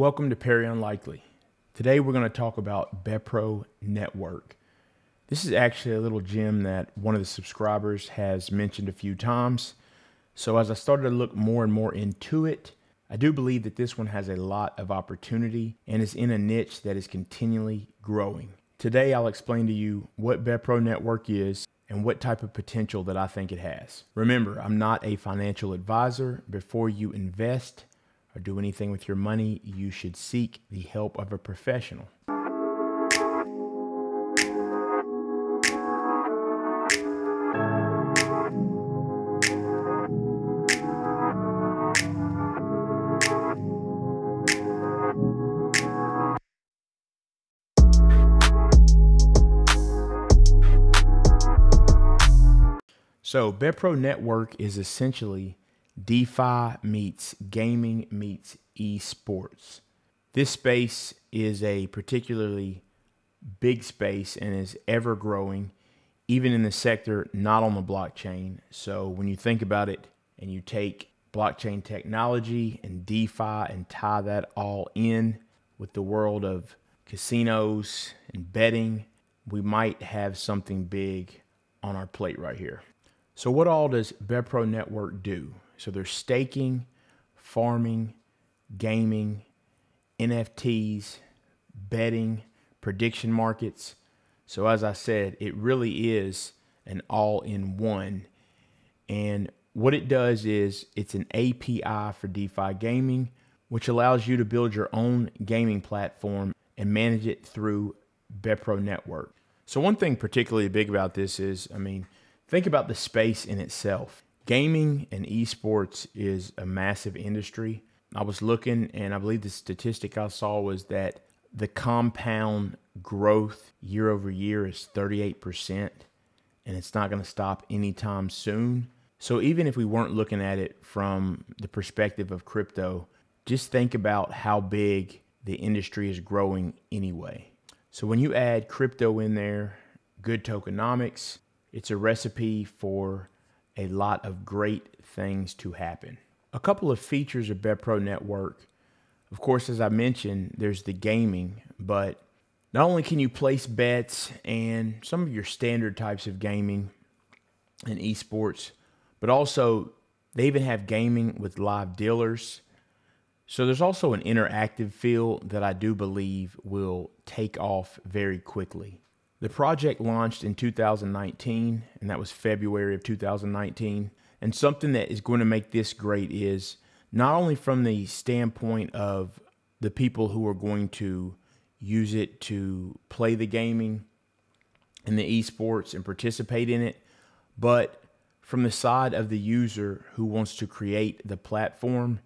Welcome to Perry Unlikely. Today we're going to talk about Bepro Network. This is actually a little gem that one of the subscribers has mentioned a few times. So as I started to look more and more into it, I do believe that this one has a lot of opportunity and is in a niche that is continually growing. Today I'll explain to you what Bepro Network is and what type of potential that I think it has. Remember, I'm not a financial advisor. Before you invest, or do anything with your money, you should seek the help of a professional. So, Bepro Network is essentially DeFi meets gaming meets esports. This space is a particularly big space and is ever growing, even in the sector not on the blockchain. So when you think about it and you take blockchain technology and DeFi and tie that all in with the world of casinos and betting, we might have something big on our plate right here. So, what all does Bepro Network do? So there's staking, farming, gaming, NFTs, betting, prediction markets. So as I said, it really is an all in one. And what it does is it's an API for DeFi gaming, which allows you to build your own gaming platform and manage it through Bepro Network. So, one thing particularly big about this is, I mean, think about the space in itself gaming and esports is a massive industry. I was looking, and I believe the statistic I saw was that the compound growth year over year is 38%, and it's not going to stop anytime soon. So, even if we weren't looking at it from the perspective of crypto, just think about how big the industry is growing anyway. So, when you add crypto in there, good tokenomics, it's a recipe for a lot of great things to happen. A couple of features of BetPro Network. Of course, as I mentioned, there's the gaming, but not only can you place bets and some of your standard types of gaming and esports, but also they even have gaming with live dealers. So there's also an interactive feel that I do believe will take off very quickly. The project launched in 2019, and that was February of 2019. And something that is going to make this great is not only from the standpoint of the people who are going to use it to play the gaming and the esports and participate in it, but from the side of the user who wants to create the platform,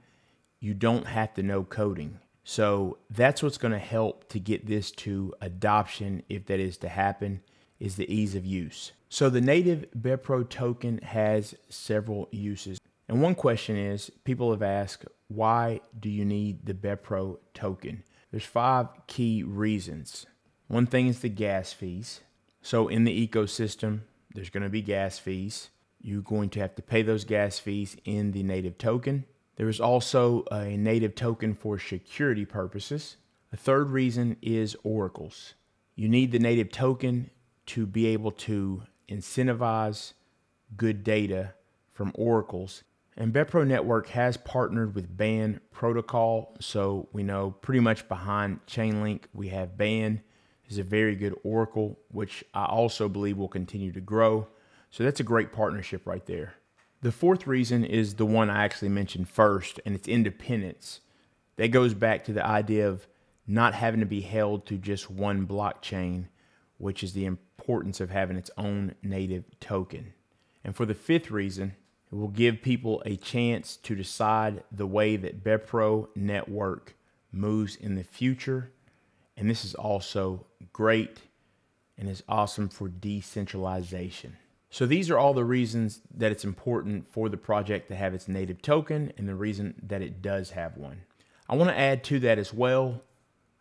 you don't have to know coding. So that's what's going to help to get this to adoption, if that is to happen, is the ease of use. So the native Bepro token has several uses. And one question is, people have asked, why do you need the Bepro token? There's five key reasons. One thing is the gas fees. So in the ecosystem, there's going to be gas fees. You're going to have to pay those gas fees in the native token. There is also a native token for security purposes. A third reason is oracles. You need the native token to be able to incentivize good data from oracles. And Bepro Network has partnered with Band Protocol, so we know pretty much behind Chainlink we have Band is a very good oracle, which I also believe will continue to grow. So that's a great partnership right there. The fourth reason is the one I actually mentioned first, and it's independence. That goes back to the idea of not having to be held to just one blockchain, which is the importance of having its own native token. And for the fifth reason, it will give people a chance to decide the way that Bepro Network moves in the future. And this is also great and is awesome for decentralization. So these are all the reasons that it's important for the project to have its native token and the reason that it does have one. I want to add to that as well.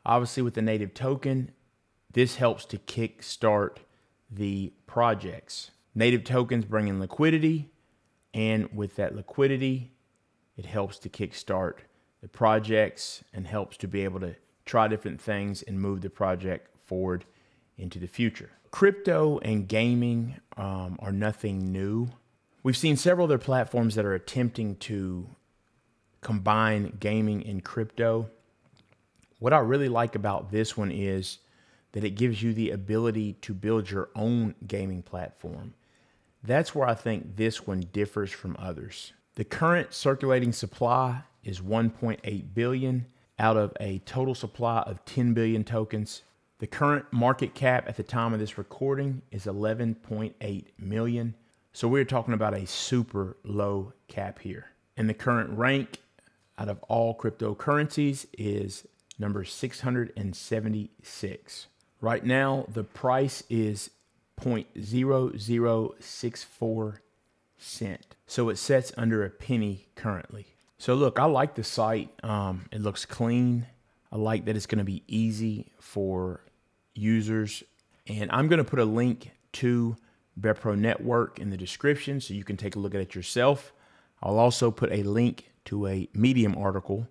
Obviously with the native token, this helps to kickstart the projects. Native tokens bring in liquidity, and with that liquidity, it helps to kickstart the projects and helps to be able to try different things and move the project forward into the future. Crypto and gaming um, are nothing new. We've seen several other platforms that are attempting to combine gaming and crypto. What I really like about this one is that it gives you the ability to build your own gaming platform. That's where I think this one differs from others. The current circulating supply is 1.8 billion out of a total supply of 10 billion tokens. The current market cap at the time of this recording is 11.8 million. So we're talking about a super low cap here. And the current rank out of all cryptocurrencies is number 676. Right now, the price is 0.0064 cent. So it sets under a penny currently. So look, I like the site. Um, it looks clean. I like that it's going to be easy for users. And I'm going to put a link to Bepro Network in the description so you can take a look at it yourself. I'll also put a link to a Medium article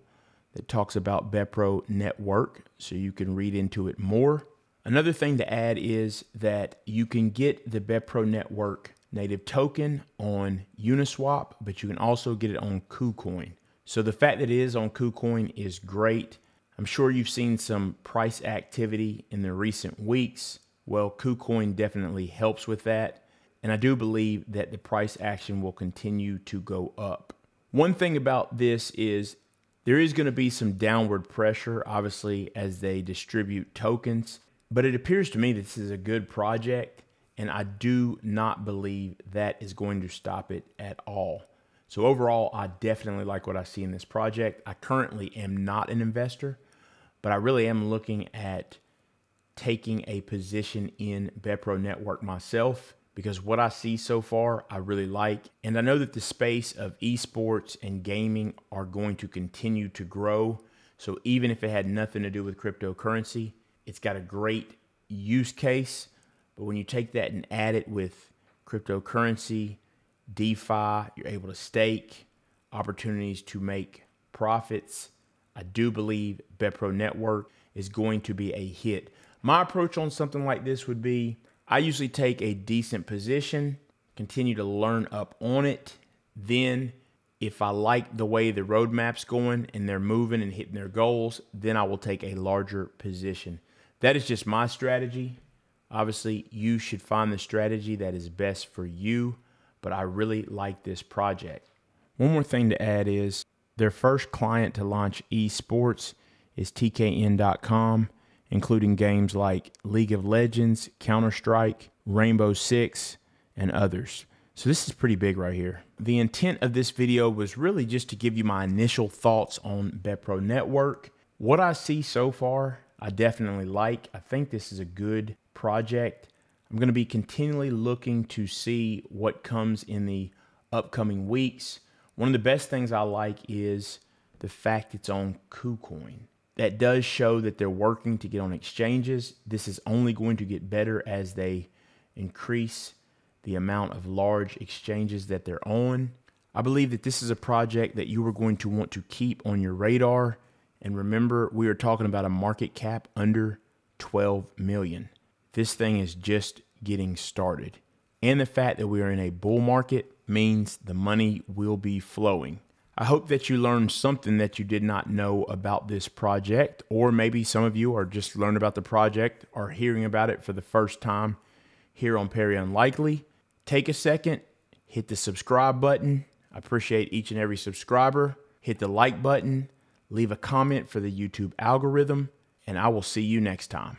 that talks about Bepro Network so you can read into it more. Another thing to add is that you can get the Bepro Network native token on Uniswap, but you can also get it on KuCoin. So the fact that it is on KuCoin is great. I'm sure you've seen some price activity in the recent weeks. Well, KuCoin definitely helps with that. And I do believe that the price action will continue to go up. One thing about this is there is going to be some downward pressure, obviously, as they distribute tokens. But it appears to me this is a good project, and I do not believe that is going to stop it at all. So, overall, I definitely like what I see in this project. I currently am not an investor, but I really am looking at taking a position in Bepro Network myself because what I see so far, I really like. And I know that the space of esports and gaming are going to continue to grow. So, even if it had nothing to do with cryptocurrency, it's got a great use case, but when you take that and add it with cryptocurrency, DeFi, you're able to stake, opportunities to make profits. I do believe BetPro Network is going to be a hit. My approach on something like this would be I usually take a decent position, continue to learn up on it. Then, if I like the way the roadmap's going and they're moving and hitting their goals, then I will take a larger position. That is just my strategy. Obviously, you should find the strategy that is best for you, but I really like this project. One more thing to add is their first client to launch esports is tkn.com, including games like League of Legends, Counter Strike, Rainbow Six, and others. So this is pretty big right here. The intent of this video was really just to give you my initial thoughts on BetPro Network. What I see so far I definitely like. I think this is a good project. I'm going to be continually looking to see what comes in the upcoming weeks. One of the best things I like is the fact it's on KuCoin. That does show that they're working to get on exchanges. This is only going to get better as they increase the amount of large exchanges that they're on. I believe that this is a project that you are going to want to keep on your radar and remember, we are talking about a market cap under 12 million. This thing is just getting started. And the fact that we are in a bull market means the money will be flowing. I hope that you learned something that you did not know about this project, or maybe some of you are just learning about the project or hearing about it for the first time here on Perry Unlikely. Take a second, hit the subscribe button. I appreciate each and every subscriber. Hit the like button leave a comment for the YouTube algorithm, and I will see you next time.